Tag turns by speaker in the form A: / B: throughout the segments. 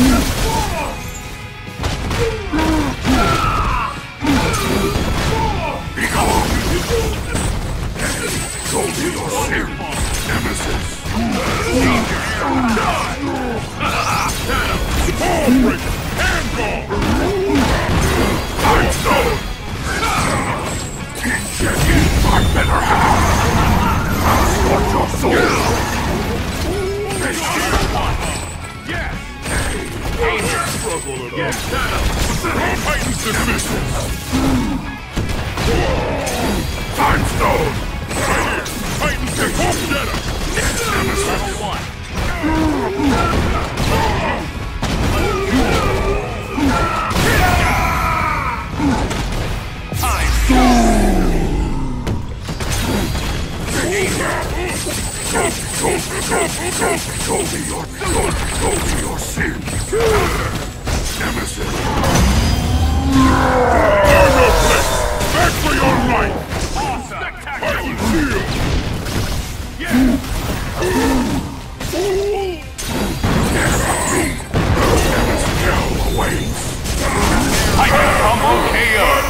A: Begone! Go, go, go, go to your, go, go to your sin. Nemesis. Earn your place. Back for your life. Awesome. shield. Nemesis hell awaits.
B: Titan combo KO.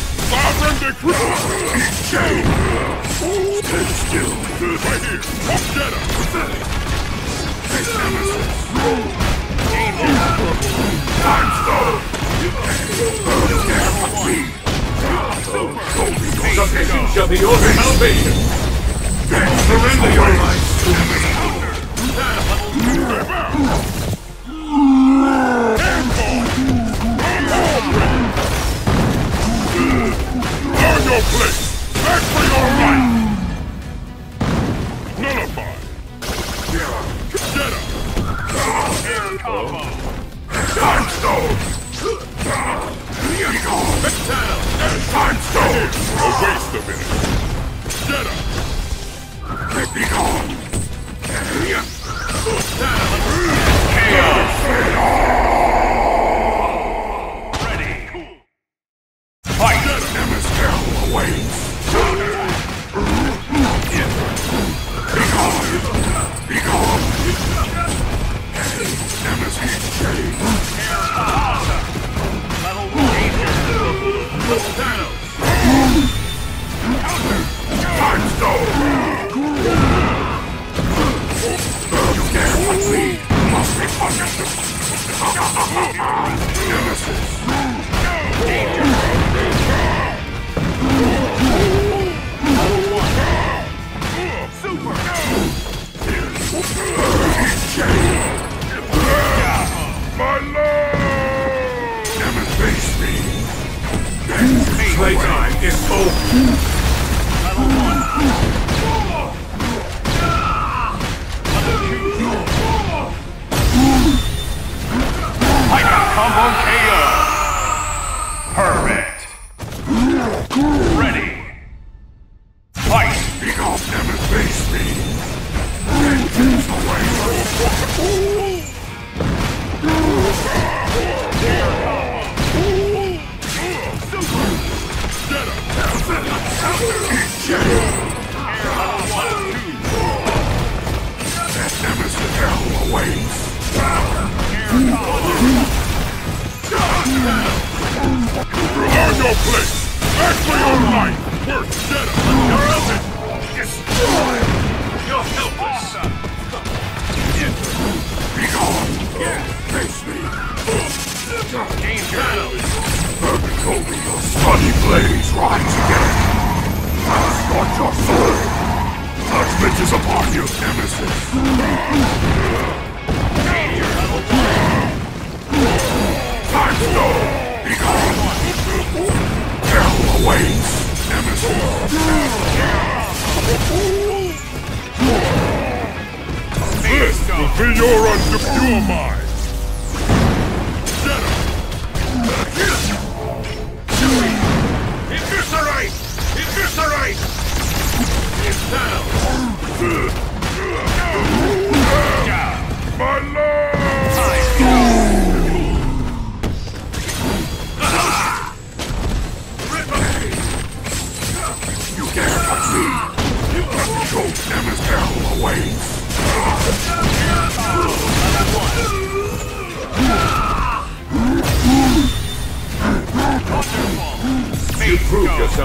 A: Sovereign decree. Stand still. Right here. Get him. Be your
B: Submission shall be your salvation. Surrender your life.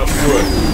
B: Proved yourself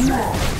C: Can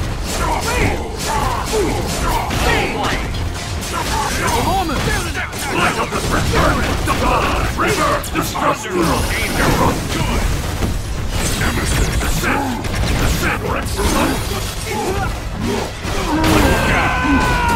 D: Light
B: of the Spirit!
D: Divine!
B: River! Destructor! Angel!
D: Good!
B: Nemesis! Ascent! Ascent! Ascent!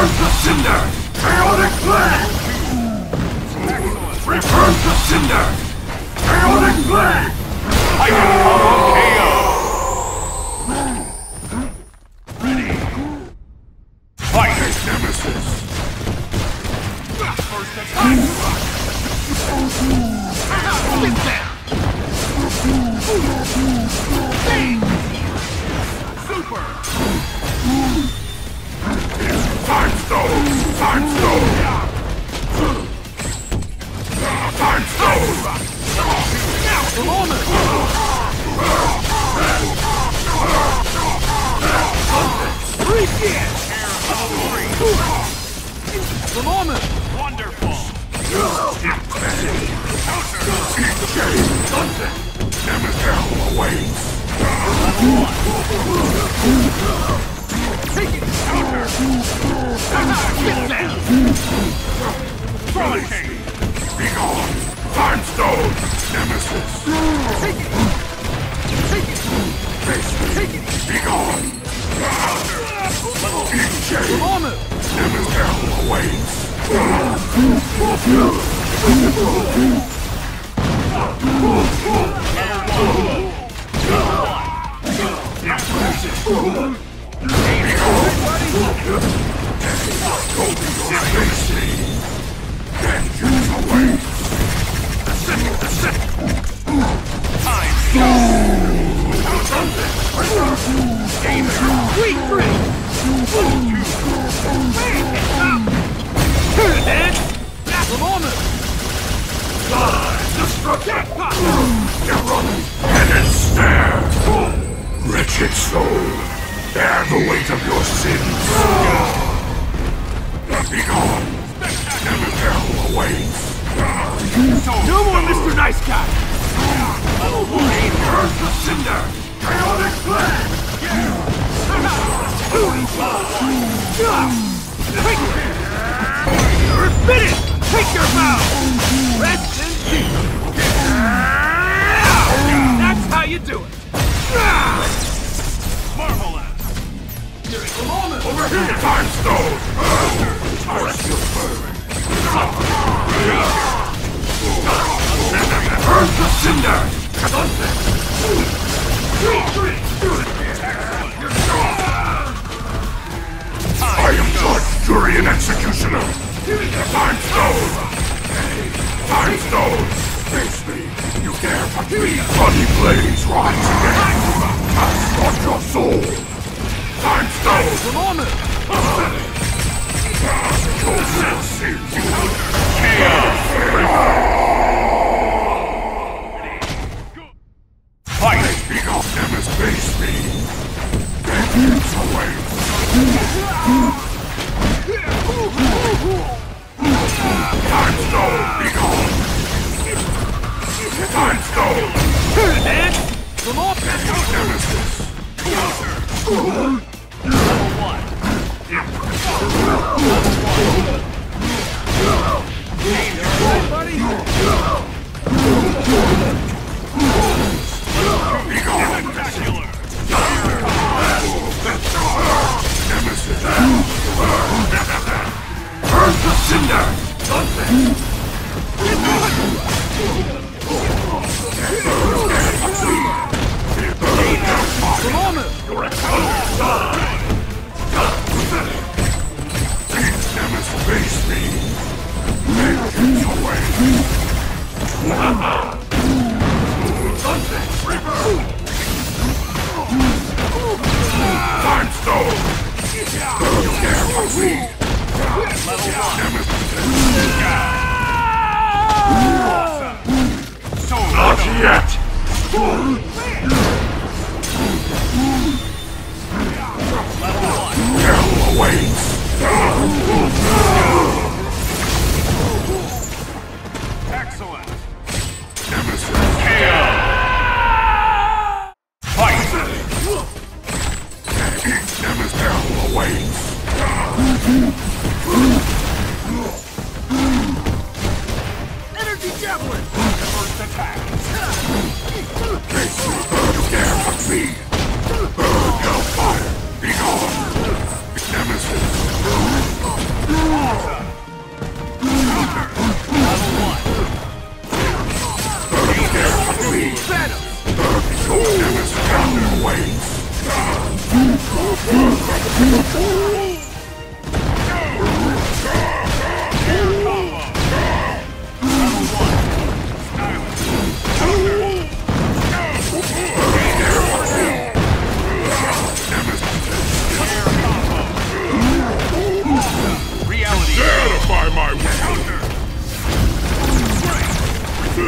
B: Return to Cinder! Chaotic Blade! Return to Cinder! Chaotic Blade! I can
E: follow chaos!
D: Wonderful.
B: Nemesis awaits.
D: Frolicking.
B: Be gone. Time stone. Nemesis. Face me. Be gone.
E: The moment!
B: Nemesis awaits. Face me. Vengeance awaits. And ensnare. Wretched soul, bear the weight of your sins. Be gone. Never hell awaits.
E: No more Mr. Nice Guy!
B: Earth the cinder. Chaotic flame.
E: Take your bow! That's how you do it!
D: Marvelous.
E: The moment!
B: Over here. Time stone. I still burn. Earth the cinder. I am judge, jury, and executioner. Time stone. Time stone. Face me. You dare touch me. Bloody blaze rise again. Cast on your soul. Time stone.
E: The moment!
B: Your sins.
D: Fight.
B: Be off them as face me. Vengeance awaits.
E: The moment!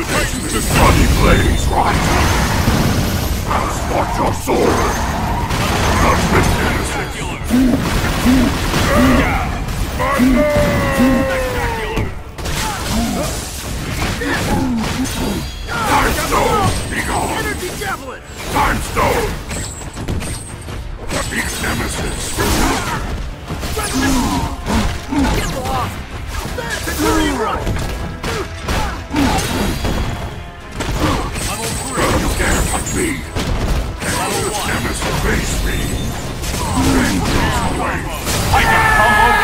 B: This bloody blaze rise. I'll spot your soul. Judgment Nemesis. Time Stone! Be gone!
E: Energy javelin!
B: Time Stone! The nemesis!
E: Get lost! Centurion rush!
B: Touch me! Nemesis face me! Vengeance awaits!
D: Titan combo KO. Fight.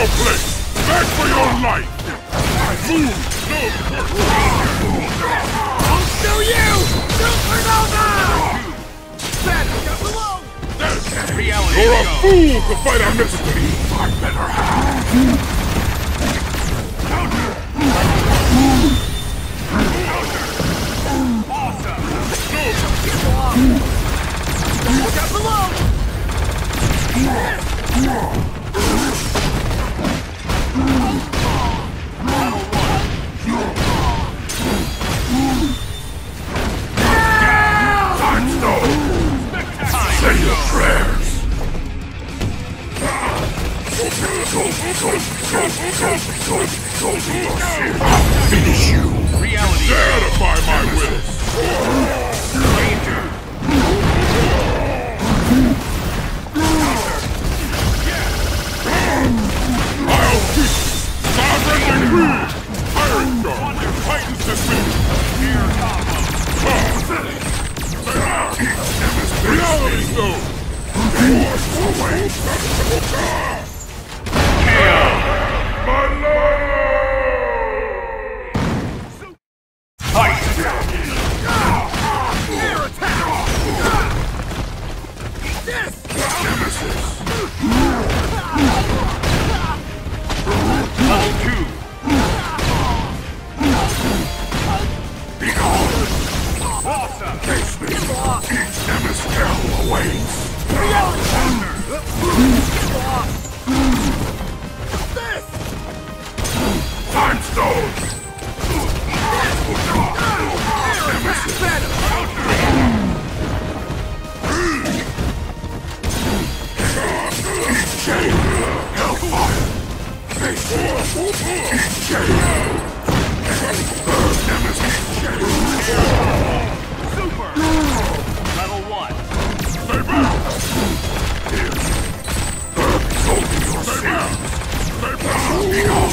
B: Your
A: place! Back for your life! Move! No mercy!
E: I'll show you! Supernova!
D: Reality
A: You're a fool to fight mystery!
B: My better!
E: Look out below!
B: Finish you!
D: Reality.
A: Dare my will! I'll keep! Sovereign decree! Iron Guard! Titan's decision! Reality Stone! My lord!
D: Fight. Go!